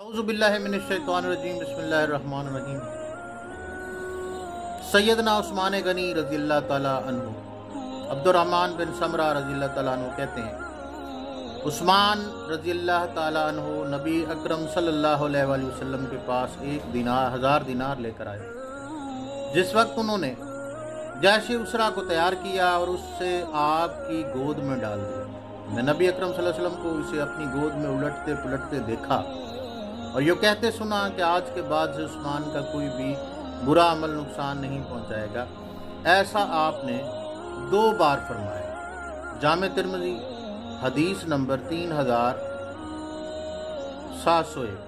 अज़बिल्लिमिनशैतवानरजीम सैदना उस्मान गनी रज़ी तु अब्दुलरहमान बिन समरा रज़ी तु कहते हैं, उस्मान रज़ी तु नबी अकरम वसल्लम के पास एक दिनार, हज़ार दिनार लेकर आए। जिस वक्त उन्होंने जैश उसरा को तैयार किया और उससे आपकी गोद में डाल दिया। मैं नबी अकरम सल्लल्लाहु अलैहि वसल्लम को इसे अपनी गोद में उलटते पुलटते देखा। और ये कहते सुना कि आज के बाद से उस्मान का कोई भी बुरा अमल नुकसान नहीं पहुंचाएगा, ऐसा आपने दो बार फरमाया। जाम तिरमजी, हदीस नंबर तीन हज़ार सात सौ एक।